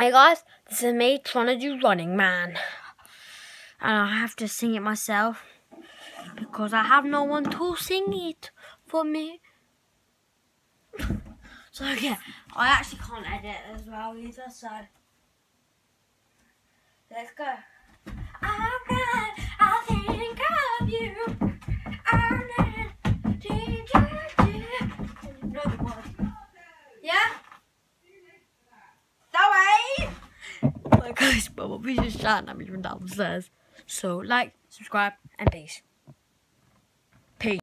Hey guys, this is me trying to do Running Man. And I have to sing it myself because I have no one to sing it for me. So yeah, I actually can't edit as well either, so let's go. I think of you. Oh my gosh, Bubba, we just shouting at me from downstairs. So like, subscribe, and peace.